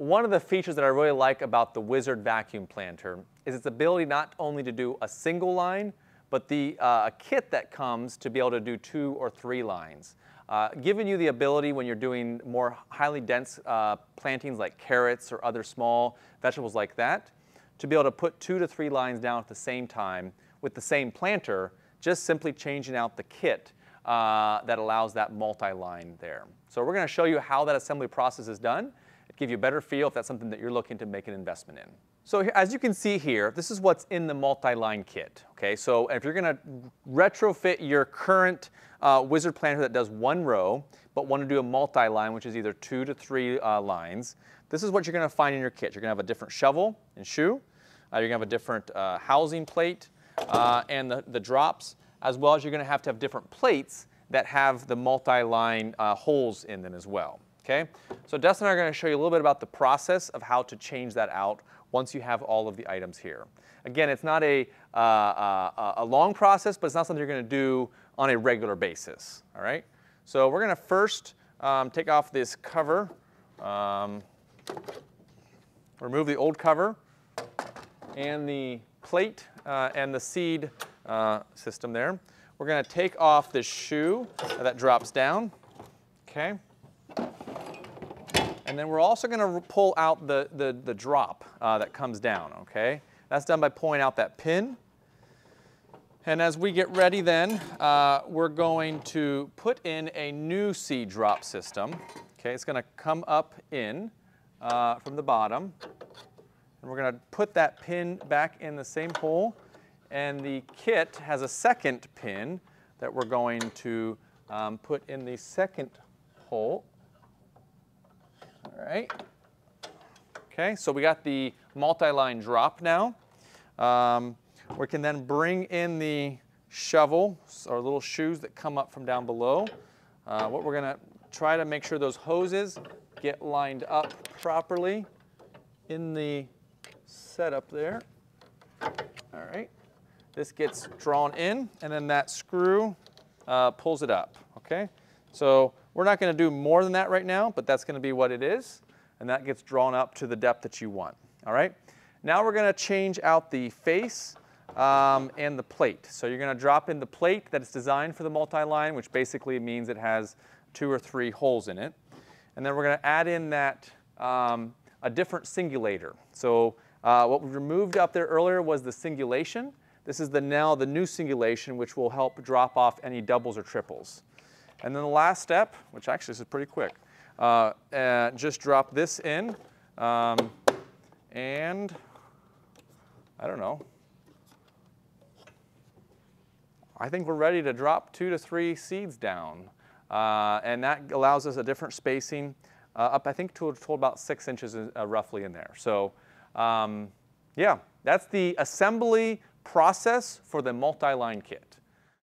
one of the features that I really like about the Wizard vacuum planter is its ability not only to do a single line, but the uh, kit that comes to be able to do two or three lines. Uh, giving you the ability when you're doing more highly dense uh, plantings like carrots or other small vegetables like that, to be able to put two to three lines down at the same time with the same planter, just simply changing out the kit uh, that allows that multi-line there. So we're going to show you how that assembly process is done, give you a better feel if that's something that you're looking to make an investment in. So as you can see here, this is what's in the multi-line kit. Okay, so if you're going to retrofit your current uh, Wizard planter that does one row, but want to do a multi-line, which is either two to three uh, lines, this is what you're going to find in your kit. You're to have a different shovel and shoe. Uh, you're to have a different uh, housing plate uh, and the, the drops, as well as you're going to have to have different plates that have the multi-line uh, holes in them as well. Okay, so Dustin and I are going to show you a little bit about the process of how to change that out once you have all of the items here. Again, it's not a, uh, uh, a long process, but it's not something you're going to do on a regular basis. All right, so we're going to first um, take off this cover, um, remove the old cover and the plate uh, and the seed uh, system there. We're going to take off this shoe that drops down. Okay. And then we're also going to pull out the, the, the drop uh, that comes down, okay? That's done by pulling out that pin. And as we get ready then, uh, we're going to put in a new C drop system. Okay, it's going to come up in uh, from the bottom. And we're going to put that pin back in the same hole. And the kit has a second pin that we're going to um, put in the second hole. All right. Okay, so we got the multi-line drop now. Um, we can then bring in the shovel, or little shoes that come up from down below. Uh, what we're going to try to make sure those hoses get lined up properly in the setup there. All right. This gets drawn in, and then that screw uh, pulls it up, okay? So we're not going to do more than that right now, but that's going to be what it is. And that gets drawn up to the depth that you want. All right. Now we're going to change out the face um, and the plate. So you're going to drop in the plate that's designed for the multi-line, which basically means it has two or three holes in it. And then we're going to add in that um, a different singulator. So uh, what we removed up there earlier was the singulation. This is the now the new singulation, which will help drop off any doubles or triples. And then the last step, which actually is pretty quick, uh, uh, just drop this in um, and I don't know. I think we're ready to drop two to three seeds down. Uh, and that allows us a different spacing uh, up, I think, to, to about six inches uh, roughly in there. So um, yeah, that's the assembly process for the multi-line kit.